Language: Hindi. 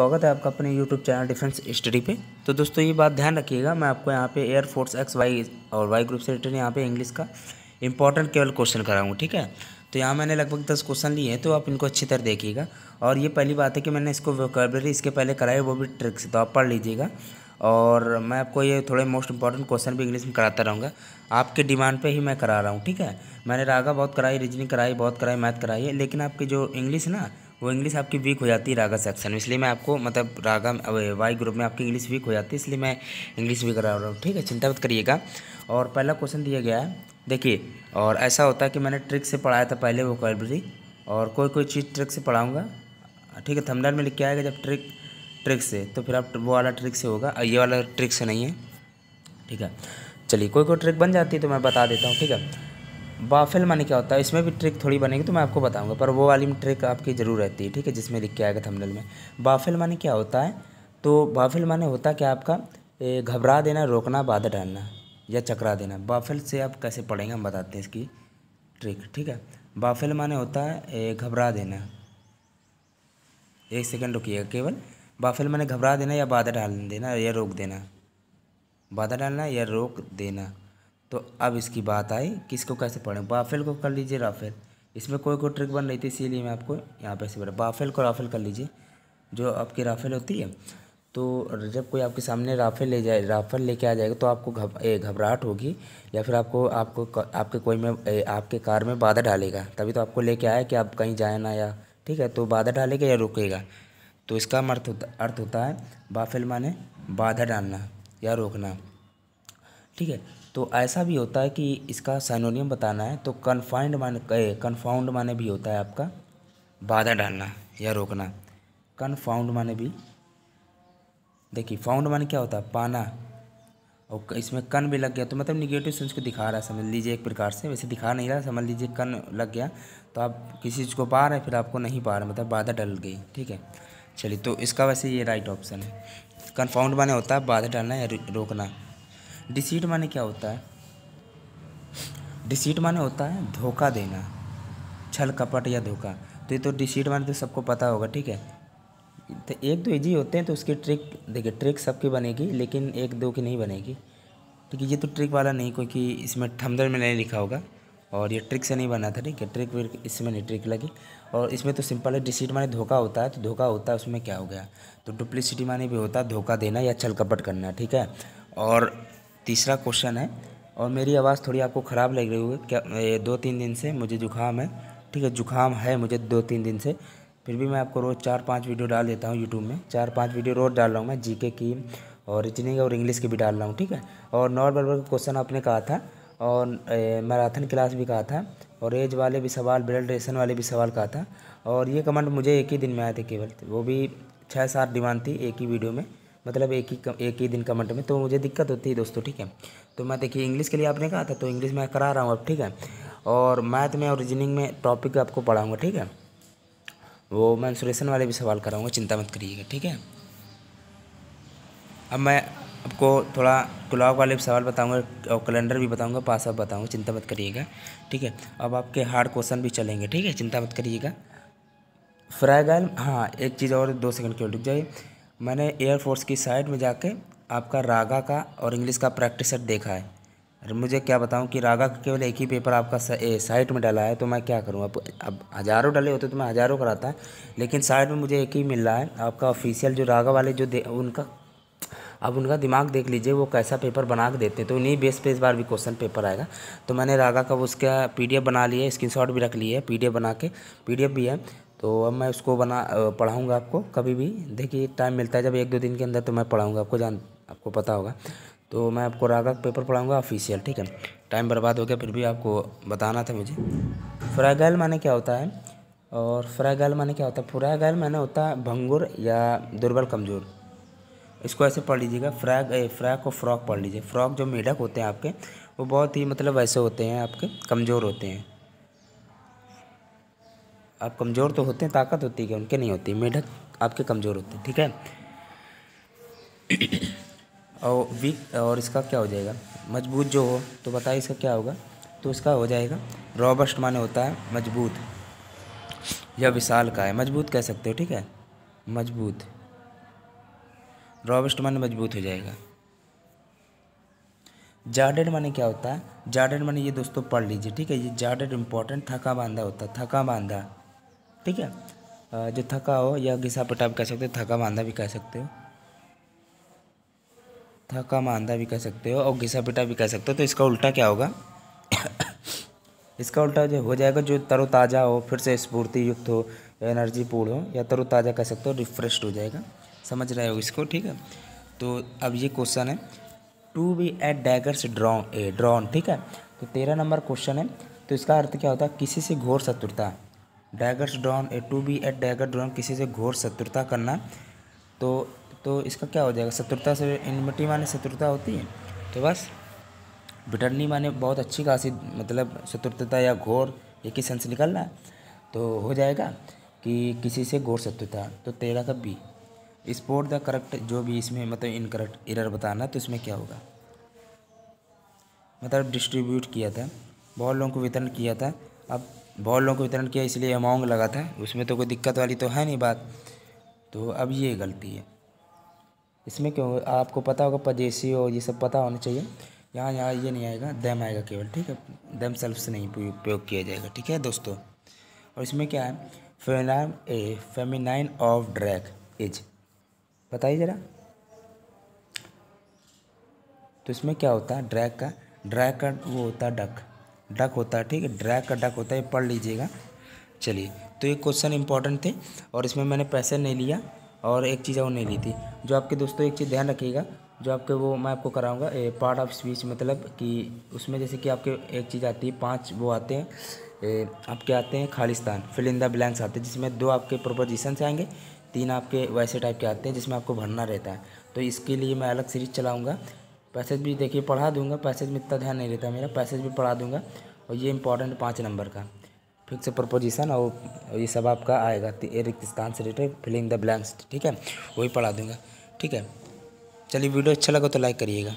स्वागत है आपका अपने यूट्यूब चैनल डिफेंस स्टडी पे। तो दोस्तों, ये बात ध्यान रखिएगा, मैं आपको यहाँ पे एयरफोर्स एक्स वाई और वाई ग्रुप से रिटर्न यहाँ पे इंग्लिश का इंपॉर्टेंट केवल क्वेश्चन कराऊँगा, ठीक है? तो यहाँ मैंने लगभग दस क्वेश्चन लिए हैं तो आप इनको अच्छी तरह देखिएगा। और ये पहली बात है कि मैंने इसको वोकेबलरी इसके पहले कराई वो भी ट्रिक से तो आप पढ़ लीजिएगा। और मैं आपको ये थोड़े मोस्ट इंपॉर्टेंट क्वेश्चन भी इंग्लिश में कराता रहूँगा। आपके डिमांड पे ही मैं करा रहा हूँ, ठीक है? मैंने रागा बहुत कराई रीजनिंग कराई, बहुत कराई मैथ कराई है, लेकिन आपकी जो इंग्लिश ना वो इंग्लिश आपकी वीक हो जाती है रागा सेक्शन में। इसलिए मैं आपको मतलब रागा वाई ग्रुप में आपकी इंग्लिश वीक हो जाती है, इसलिए मैं इंग्लिश भी करा रहा हूँ, ठीक है? चिंता मत करिएगा। और पहला क्वेश्चन दिया गया है, देखिए, और ऐसा होता है कि मैंने ट्रिक से पढ़ाया था पहले वो वोकेबलरी और कोई कोई चीज़ ट्रिक से पढ़ाऊँगा, ठीक है? थंबनेल में लिख के आएगा जब ट्रिक ट्रिक से तो फिर आप वो वाला ट्रिक से होगा ये वाला ट्रिक से नहीं है, ठीक है? चलिए कोई कोई ट्रिक बन जाती है तो मैं बता देता हूँ, ठीक है? बाफिल माने क्या होता है? इसमें भी ट्रिक थोड़ी बनेगी तो मैं आपको बताऊँगा, पर वो वाली ट्रिक आपकी ज़रूर रहती है, ठीक है, जिसमें लिख के आएगा थंबनेल में। बाफिल माने क्या होता है? तो बाफिल माने होता क्या आपका? घबरा देना, रोकना, बाधा डालना या चकरा देना। बाफिल से आप कैसे पढ़ेंगे, हम बताते हैं इसकी ट्रिक ठीक है? बाफिल माने होता है घबरा देना। एक सेकेंड रुकिएगा, केवल। बाफिल माने घबरा देना या बाधा डाल देना या रोक देना? बाधा डालना या रोक देना? तो अब इसकी बात आई, किसको कैसे पढ़ें? बाफेल को कर लीजिए राफेल। इसमें कोई कोई ट्रिक बन रही थी, इसीलिए मैं आपको यहाँ पे ऐसे बोला, बाफेल को राफेल कर लीजिए, जो आपकी राफेल होती है। तो जब कोई आपके सामने राफेल ले जाए, राफेल लेके आ जाएगा तो आपको घबराहट होगी, या फिर आपको आपको आपके कोई में आपके कार में बाधा डालेगा। तभी तो आपको लेके आया कि आप कहीं जाए ना या, ठीक है तो बाधा डालेगा या रुकेगा। तो इसका अर्थ होता अर्थ होता है, बाफेल माने बाधा डालना या रोकना। ठीक है? तो ऐसा भी होता है कि इसका साइनोनियम बताना है तो कन्फाइंड माने कन्फाउंड माने भी होता है आपका। बाधा डालना या रोकना। कन्फाउंड माने भी। देखिए फाउंड माने क्या होता है? पाना। और इसमें कन भी लग गया तो मतलब निगेटिव सेंस को दिखा रहा है, समझ लीजिए एक प्रकार से। वैसे दिखा नहीं रहा, समझ लीजिए कन लग गया। तो आप किसी चीज़ को पा रहे हैं, फिर आपको नहीं पा रहे मतलब बाधा डल गई, ठीक है? चलिए तो इसका वैसे ये राइट ऑप्शन है। कन्फाउंड माने होता है बाधा डालना या रोकना। डिसीट माने क्या होता है? डिसीट माने होता है धोखा देना। छल, कपट या धोखा। तो ये तो डिसीट माने तो सबको पता होगा, ठीक है? तो एक दो इजी होते हैं तो उसकी ट्रिक देखिए ट्रिक सबकी बनेगी, लेकिन एक दो की नहीं बनेगी। ठीक है, ये तो ट्रिक वाला नहीं, क्योंकि इसमें थमदर में नहीं लिखा होगा, और ये ट्रिक से नहीं बना था, ठीक है? ट्रिक विक इसमें नहीं ट्रिक लगी। और इसमें तो सिंपल है डिसीट माने धोखा होता है तो धोखा होता है, उसमें क्या हो गया? तो डुप्लिसिटी माने भी होता है, धोखा देना या छल, कपट करना, ठीक है? और तीसरा क्वेश्चन है और मेरी आवाज़ थोड़ी आपको ख़राब लग रही होगी। क्या दो तीन दिन से मुझे जुकाम है। ठीक है, जुकाम है मुझे दो तीन दिन से। फिर भी मैं आपको रोज़ चार पाँच वीडियो डाल देता हूँ यूट्यूब में। चार पाँच वीडियो रोज़ डाल रहा हूँ मैं जीके की और रीजनिंग और इंग्लिश की भी डाल रहा हूँ, ठीक है। और नॉर्मल का क्वेश्चन आपने कहा था और मैराथन क्लास भी कहा था और एज वाले भी सवाल ब्लड रेशन वाले भी सवाल कहा था। और ये कमेंट मुझे एक ही दिन में आए थे केवल। वो भी छः सात डिमांड थी एक ही वीडियो में। मतलब एक ही एक ही दिन कमेंट में तो मुझे दिक्कत होती है दोस्तों, ठीक है? तो मैं देखिए इंग्लिश के लिए आपने कहा था तो इंग्लिश मैं करा रहा हूँ अब, ठीक है? और मैथ में और रीजनिंग में टॉपिक आपको पढ़ाऊँगा, ठीक है? वो मैं मैंसुरेशन वाले भी सवाल कराऊँगा, चिंता मत करिएगा, ठीक है? अब मैं आपको थोड़ा क्लॉक वाले भी सवाल बताऊँगा और कैलेंडर भी बताऊँगा पास आप बताऊँगा, चिंता मत करिएगा, ठीक है? अब आपके हार्ड क्वेश्चन भी चलेंगे, ठीक है? चिंता मत करिएगा। फ्रैगल हाँ एक चीज़ और दो सेकंड के रुक जाइए। मैंने एयरफोर्स की साइट में जाके आपका रागा का और इंग्लिश का प्रैक्टिस सेट देखा है। अरे मुझे क्या बताऊँ कि रागा का केवल एक ही पेपर आपका साइट में डाला है तो मैं क्या करूँ? अब अब हज़ारों डाले होते तो मैं हज़ारों कराता, लेकिन साइट में मुझे एक ही मिल रहा है, आपका ऑफिशियल जो रागा वाले जो उनका, अब उनका दिमाग देख लीजिए, वो कैसा पेपर बना के देते हैं। तो उन्हीं बेस पे इस बार भी क्वेश्चन पेपर आएगा। तो मैंने रागा का उसका पीडीएफ बना लिया स्क्रीनशॉट भी रख लिए है पीडीएफ बना के पीडीएफ भी है। तो अब मैं उसको बना पढ़ाऊँगा आपको कभी भी। देखिए टाइम मिलता है जब एक दो दिन के अंदर तो मैं पढ़ाऊँगा, आपको जान, आपको पता होगा। तो मैं आपको रागा का पेपर पढ़ाऊँगा ऑफिशियल ठीक है? टाइम बर्बाद हो गया, फिर भी आपको बताना था मुझे। फ्रैगल माने क्या होता है? और फ्रैगल माने क्या होता है? फ्रैगल माने होता है भंगुर या दुर्बल कमज़ोर। इसको ऐसे पढ़ लीजिएगा फ्रैग फ्रैग को फ्रॉक पढ़ लीजिए। फ्रॉक जो मेढक होते हैं आपके, वो बहुत ही मतलब वैसे होते हैं, आपके कमज़ोर होते हैं। आप कमज़ोर तो होते हैं, ताकत होती है उनके नहीं होती, मेढक आपके कमज़ोर होते हैं, ठीक है? और वीक और इसका क्या हो जाएगा? मज़बूत जो हो तो बताइए इसका क्या होगा? तो इसका हो जाएगा रॉबस्ट माने होता है मज़बूत। या विशाल का है, मज़बूत कह सकते हो, ठीक है? मज़बूत। रॉबस्ट माने मज़बूत हो जाएगा। जाडेड माने क्या होता है? जाडेड माने ये दोस्तों पढ़ लीजिए, ठीक है? ये जाडेड इंपॉर्टेंट थका बांधा होता है, थका बांधा। ठीक है? जो थका हो या घिसा पिटा भी कह सकते हो, थका बांधा भी कह सकते हो। थका मांदा भी कह सकते हो और घिसा पिटा भी कह सकते हो। तो इसका उल्टा क्या होगा? इसका उल्टा जो हो जाएगा, जो तरोताज़ा हो, फिर से स्फूर्ति युक्त हो, एनर्जी पूर्ण हो, या तरोताज़ा कह सकते हो रिफ्रेश हो जाएगा। समझ रहे हो इसको? ठीक है? तो अब ये क्वेश्चन है। To be at daggers drawn a drawn ठीक है? तो तेरह नंबर क्वेश्चन है। तो इसका अर्थ क्या होता है? किसी से घोर शत्रुता। Daggers drawn a to be at dagger drawn किसी से घोर शत्रुता करना। तो तो इसका क्या हो जाएगा? शत्रुता से इनमिटी माने शत्रुता होती है। तो बस बिटरनी माने बहुत अच्छी खासी मतलब शत्रुता या घोर एक ही सेंस निकलना। तो हो जाएगा कि किसी से घोर शत्रुता। तो तेरह का बी स्पोर्ट द करेक्ट जो भी इसमें मतलब इनकरेक्ट इरर बताना तो इसमें क्या होगा? मतलब डिस्ट्रीब्यूट किया था। बहुत लोगों को वितरण किया था। अब बहुत लोगों को वितरण किया, इसलिए अमाउंट लगा था। उसमें तो कोई दिक्कत वाली तो है नहीं बात। तो अब ये गलती है। इसमें क्यों? आपको पता होगा पजेसी और ये सब पता होना चाहिए। यहाँ यहाँ ये नहीं आएगा, दैम आएगा केवल, ठीक है? दैम सेल्फ से नहीं उपयोग किया जाएगा, ठीक है दोस्तों? और इसमें क्या है? फेनाम a, feminine of drake is. बताइए ज़रा। तो इसमें क्या होता है? ड्रैग का ड्रैग का वो होता है डक। डक होता है ठीक है? ड्रैग का डक होता है पढ़ लीजिएगा। चलिए तो ये क्वेश्चन इंपॉर्टेंट थे और इसमें मैंने पैसे नहीं लिया और एक चीज़ और नहीं ली थी। जो आपके दोस्तों एक चीज़ ध्यान रखिएगा जो आपके वो मैं आपको कराऊँगा पार्ट ऑफ़ स्पीच मतलब कि उसमें जैसे कि आपके एक चीज़ आती है पाँच वो आते हैं ए, आपके आते हैं? Khalistan fill in the blanks आते हैं जिसमें दो आपके प्रोपोजिशन आएँगे तीन आपके वैसे टाइप के आते हैं जिसमें आपको भरना रहता है। तो इसके लिए मैं अलग सीरीज़ चलाऊँगा। पैसेज भी देखिए, पढ़ा दूँगा। पैसेज में इतना ध्यान नहीं रहता मेरा। पैसेज भी पढ़ा दूँगा। और ये इंपॉर्टेंट पाँच नंबर का। फिक्स प्रपोजिशन और ये सब आपका आएगा। रिक्त स्थान से रिलेटेड फिलिंग द ब्लैंक्स ठीक है? वही पढ़ा दूँगा। ठीक है? चलिए वीडियो अच्छा लगा तो लाइक करिएगा।